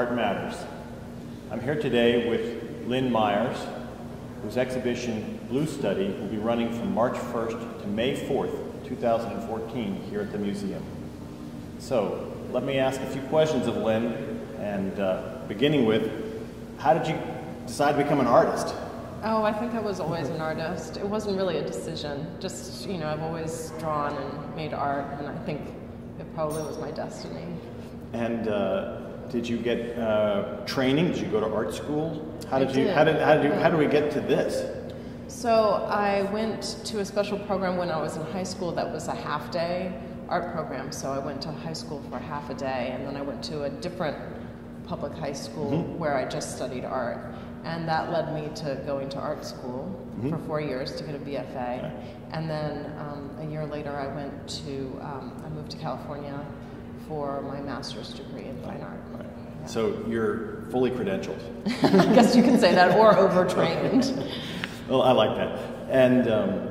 Art Matters. I'm here today with Linn Meyers, whose exhibition Blue Study will be running from March 1st to May 4th, 2014 here at the museum. So let me ask a few questions of Linn, and uh, beginning with, how did you decide to become an artist? Oh, I think I was always an artist. It wasn't really a decision. Just, you know, I've always drawn and made art, and I think it probably was my destiny. And uh, did you get uh, training? Did you go to art school? How I did you? How did how did you, how did we get to this? So I went to a special program when I was in high school that was a half day art program. So I went to high school for half a day, and then I went to a different public high school Mm-hmm. where I just studied art. And that led me to going to art school Mm-hmm. for four years to get a BFA. And then um, a year later, I went to, um, I moved to California for my master's degree in fine art. Yeah. So you're fully credentialed. I guess you can say that, or overtrained. Well, I like that. And um,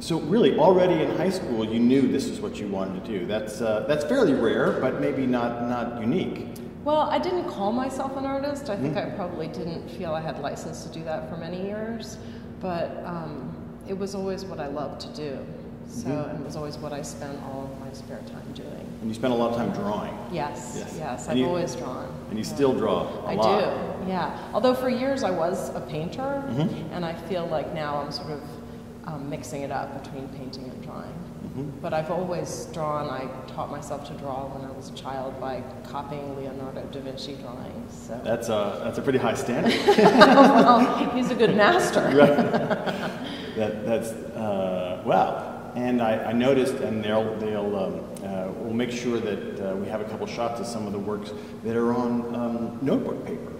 so, really, already in high school, you knew this is what you wanted to do. That's uh, that's fairly rare, but maybe not not unique. Well, I didn't call myself an artist. I think I probably didn't feel I had license to do that for many years, but um, it was always what I loved to do. So and it was always what I spent all of my spare time doing. And you spent a lot of time drawing, Yes, Yes. yes, I've you- always drawn. and you Yeah. still draw a I lot. I do, yeah. Although for years I was a painter, Mm-hmm. and I feel like now I'm sort of um, mixing it up between painting and drawing. Mm-hmm. But I've always drawn. I taught myself to draw when I was a child by copying Leonardo da Vinci drawings. So That's a that's a pretty high standard. well, he's a good master. right. that that's uh, wow. And I, I noticed, and they'll they'll um, uh, we'll make sure that uh, we have a couple shots of some of the works that are on um, notebook paper.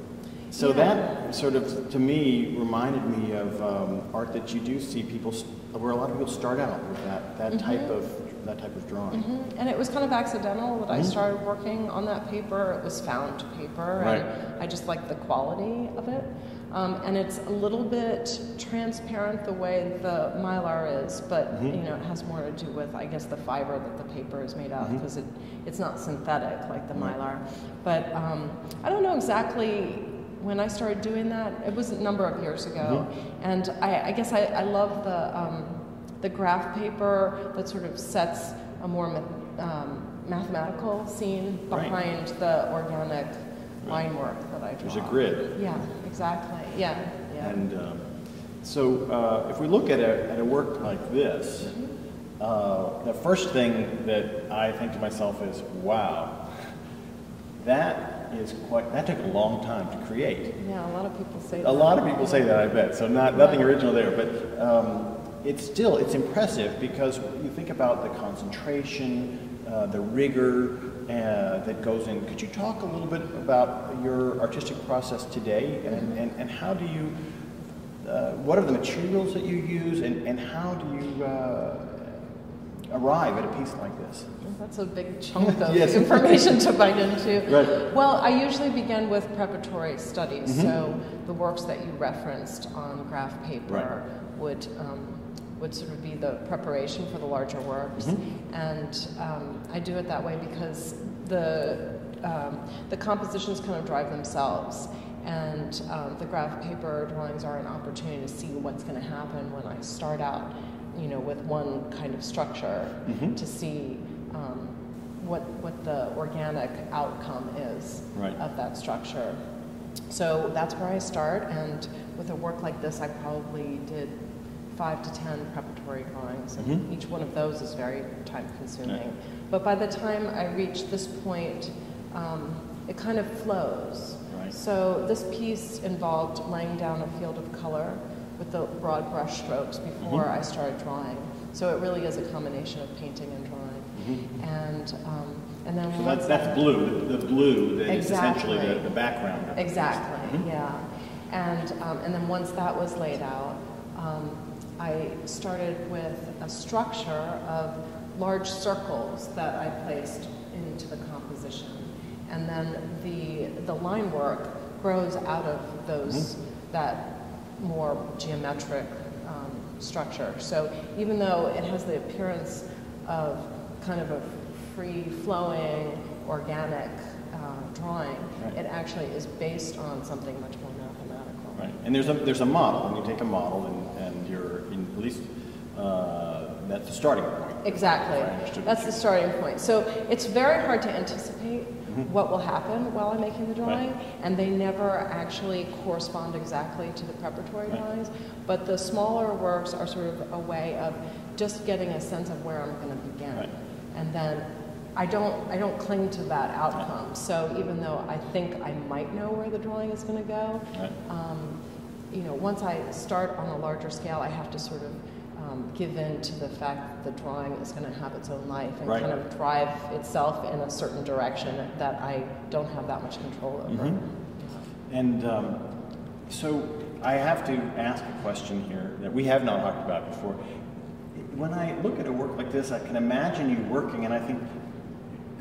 So Yeah. that sort of, to me, reminded me of um, art that you do see people, s- where a lot of people start out with that that type of that type of drawing. Mhm. And it was kind of accidental that I started working on that paper. It was found paper, Right. and I just liked the quality of it. Um, and it's a little bit transparent the way the mylar is, but you know it has more to do with, I guess, the fiber that the paper is made of because it, it's not synthetic like the mylar. But um, I don't know exactly when I started doing that. It was a number of years ago, and I, I guess I, I love the um, the graph paper that sort of sets a more um, mathematical scene Right. behind the organic line work that I draw. There's a grid. Yeah, exactly. Yeah, yeah. And um, so, uh, if we look at a, at a work like this, uh, the first thing that I think to myself is, wow, that is quite, that took a long time to create. yeah, a lot of people say that. A lot of people say that, I bet. So not nothing original there, but um, it's still it's impressive because you think about the concentration, uh, the rigor uh, that goes in. Could you talk a little bit about your artistic process today, and, and, and how do you? Uh, what are the materials that you use, and, and how do you uh, arrive at a piece like this? That's a big chunk of Yes. information to bite into. Right. Well, I usually begin with preparatory studies. So the works that you referenced on graph paper Right. would um, would sort of be the preparation for the larger works, and um, I do it that way because the um, the compositions kind of drive themselves. And um, the graph paper drawings are an opportunity to see what's going to happen when I start out, you know, with one kind of structure to see um, what, what the organic outcome is Right. of that structure. So that's where I start, and with a work like this, I probably did five to ten preparatory drawings, and each one of those is very time consuming. But by the time I reach this point, um, it kind of flows. Right. So this piece involved laying down a field of color with the broad brush strokes before I started drawing. So it really is a combination of painting and drawing. And um, and then So once that's that's blue. The, the blue that is Exactly. essentially the, the background. Exactly, yeah. And, um, and then once that was laid out, um, I started with a structure of large circles that I placed into the composition. And then the, the line work grows out of those, that more geometric um, structure. So even though it has the appearance of kind of a free flowing, organic um, drawing. Right. It actually is based on something much more mathematical. Right, and there's a, there's a model, and you take a model, and, and you're, in, at least, uh, that's the starting point. Exactly. If I understood That's the starting point. So it's very hard to anticipate what will happen while I'm making the drawing. Right. and they never actually correspond exactly to the preparatory Right. drawings. But the smaller works are sort of a way of just getting a sense of where I'm going to begin, Right. and then. I don't, I don't cling to that outcome. So even though I think I might know where the drawing is going to go, um, you know, once I start on a larger scale, I have to sort of um, give in to the fact that the drawing is going to have its own life and Right. kind of drive itself in a certain direction that I don't have that much control over. Mhm. And um, so I have to ask a question here that we have not talked about before. When I look at a work like this, I can imagine you working, and I think,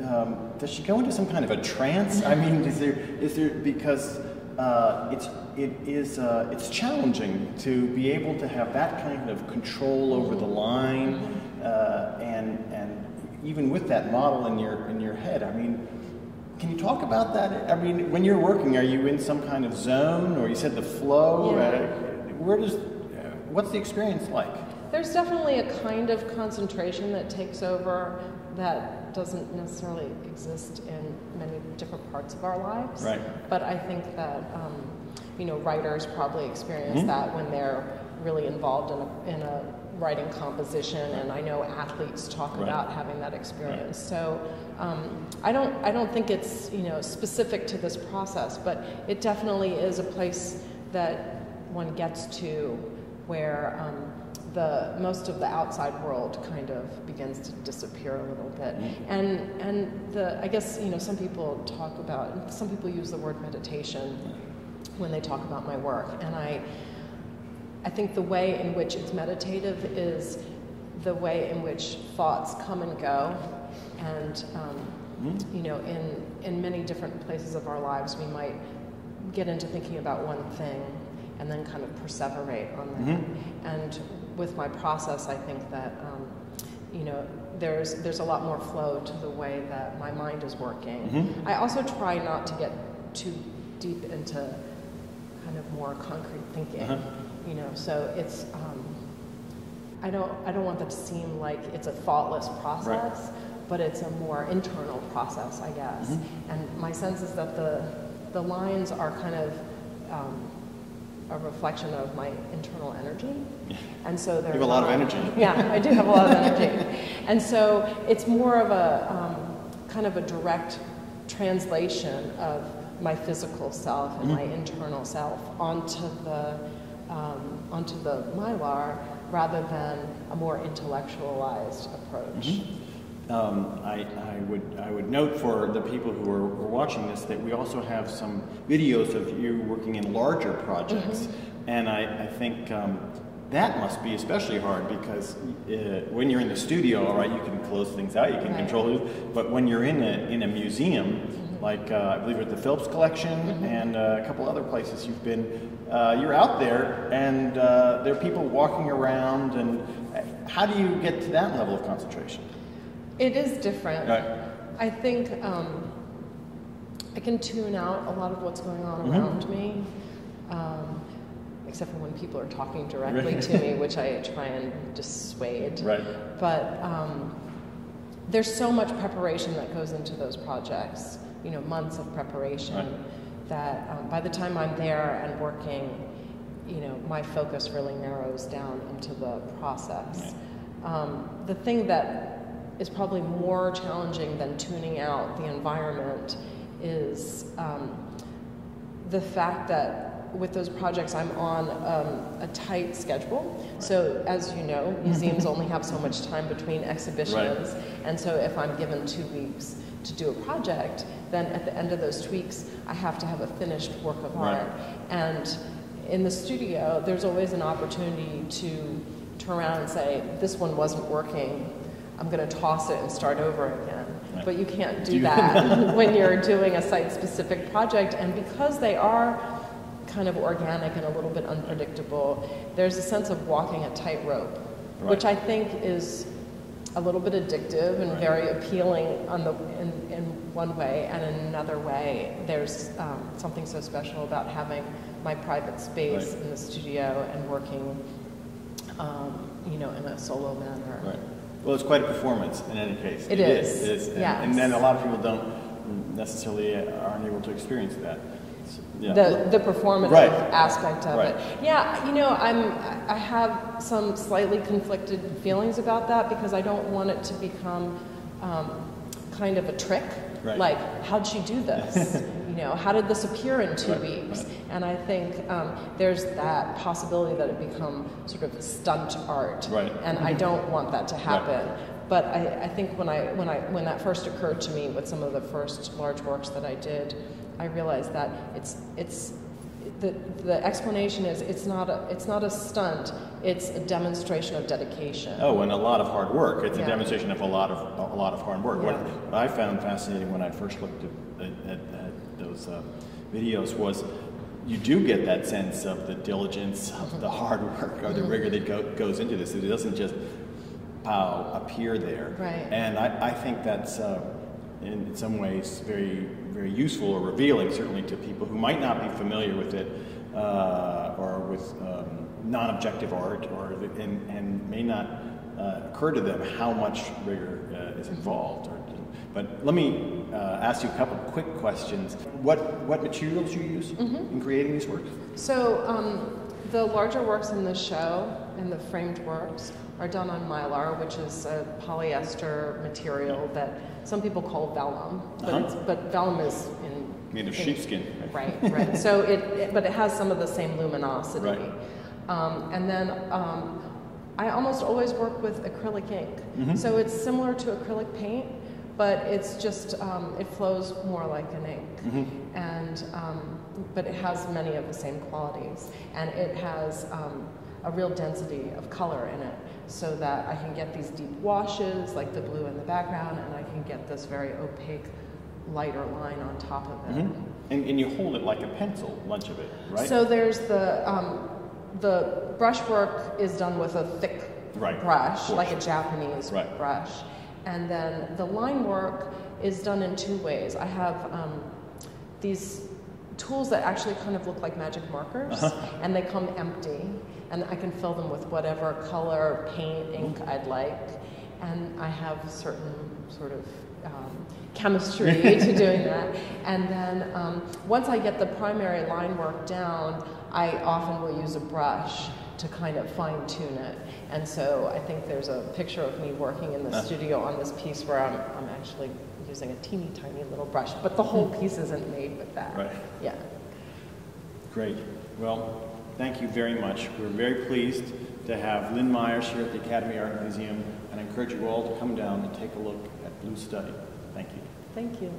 um, does she go into some kind of a trance? I mean, is there is there because uh, it's it is uh, it's challenging to be able to have that kind of control over the line, uh, and and even with that model in your in your head. I mean, can you talk about that? I mean, when you're working, are you in some kind of zone, or you said the flow? Yeah. Where does what's the experience like? There's definitely a kind of concentration that takes over that doesn't necessarily exist in many different parts of our lives. Right. But I think that um, you know writers probably experience Mhm. that when they're really involved in a, in a writing composition, and I know athletes talk Right. about having that experience. Right. So um, I don't I don't think it's you know specific to this process, but it definitely is a place that one gets to where um, the most of the outside world kind of begins to disappear a little bit. And and the I guess you know some people talk about some people use the word meditation when they talk about my work, and I I think the way in which it's meditative is the way in which thoughts come and go, and um, you know, in in many different places of our lives, we might get into thinking about one thing and then kind of perseverate on that. And with my process, I think that um, you know there's there's a lot more flow to the way that my mind is working. I also try not to get too deep into kind of more concrete thinking. Uh-huh. You know, so it's um, I don't I don't want that to seem like it's a thoughtless process, but it's a more internal process, I guess. Mm-hmm. And my sense is that the the lines are kind of um, a reflection of my internal energy, and so they're You have a lot of energy. Yeah, I do have a lot of energy, and so it's more of a um, kind of a direct translation of my physical self and my internal self onto the um, onto the mylar rather than a more intellectualized approach. Um, I, I would I would note for the people who are, are watching this that we also have some videos of you working in larger projects, and I, I think um, that must be especially hard because uh, when you're in the studio, all right, you can close things out, you can Right. control it, but when you're in a in a museum. Like uh, I believe at the Phillips Collection and uh, a couple other places you've been, uh, you're out there and uh, there are people walking around. And uh, how do you get to that level of concentration? It is different. Right. I think um, I can tune out a lot of what's going on Mhm. around me, um, except for when people are talking directly to me, which I try and dissuade. Right. But um, there's so much preparation that goes into those projects, you know, months of preparation, Right. that um, by the time I'm there and working, you know, my focus really narrows down into the process. Um, the thing that is probably more challenging than tuning out the environment is um, the fact that with those projects I'm on um, a tight schedule. So as you know, museums only have so much time between exhibitions, and so if I'm given two weeks to do a project, then at the end of those two weeks, I have to have a finished work of Right. art. And in the studio, there's always an opportunity to turn around and say, "This one wasn't working. I'm going to toss it and start over again." Right. But you can't do Do- that when you're doing a site-specific project, and because they are kind of organic and a little bit unpredictable, there's a sense of walking a tightrope, which I think is a little bit addictive and Right. very appealing on the in, in one way, and in another way, there's um, something so special about having my private space Right. in the studio and working, um, you know, in a solo manner. Well, it's quite a performance in any case. It is. is, It is. And, yes. and then a lot of people don't necessarily aren't able to experience that. Yeah. The, the performative Right. aspect of Right. it. Yeah, you know, I'm, I have some slightly conflicted feelings about that because I don't want it to become um, kind of a trick. Right. Like, how'd she do this? you know, how did this appear in two Right, weeks? right. And I think um, there's that possibility that it become sort of stunt art. Right. And I don't want that to happen. But I, I think when I when I when that first occurred to me with some of the first large works that I did, I realized that it's it's the the explanation is it's not a it's not a stunt. It's a demonstration of dedication. Oh, and a lot of hard work. It's a demonstration of a lot of a lot of hard work. What, Yeah. what I found fascinating when I first looked at, at, at those uh, videos was you do get that sense of the diligence, of the hard work, or the rigor that go, goes into this. It doesn't just pow appear there. Right. And I, I think that's uh, in, in some ways very very useful or revealing, certainly to people who might not be familiar with it uh, or with um, non-objective art, or the, and, and may not uh, occur to them how much rigor uh, is involved. Or, but let me uh, ask you a couple quick questions. What what materials you use in creating these works? So um, the larger works in the show and the framed works are done on mylar, which is a polyester material that some people call vellum, but, Uh-huh. it's, but vellum is in Made of in- sheepskin. Right, right. So it, it, but it has some of the same luminosity. Right. Um, and then um, I almost always work with acrylic ink. Mm-hmm. So it's similar to acrylic paint, but it's just um, it flows more like an ink. Mm-hmm. And um, but it has many of the same qualities, and it has um, a real density of color in it, so that I can get these deep washes like the blue in the background, and I can get this very opaque lighter line on top of it. And, and you hold it like a pencil, much of it, right? So there's the um, the brushwork is done with a thick Right, brush, like a Japanese Right. brush, and then the line work is done in two ways. I have um, these tools that actually kind of look like magic markers, Uh-huh. and they come empty, and I can fill them with whatever color, paint, ink Mm-hmm. I'd like, and I have certain sort of um, chemistry to doing that. And then um, once I get the primary line work down, I often will use a brush to kind of fine tune it. And so I think there's a picture of me working in the Uh. studio on this piece where I'm, I'm actually using a teeny tiny little brush, but the whole piece isn't made with that. Right. Yeah. Great. Well, thank you very much. We're very pleased to have Linn Meyers here at the Academy Art Museum, and I encourage you all to come down and take a look at Blue Study. Thank you. Thank you.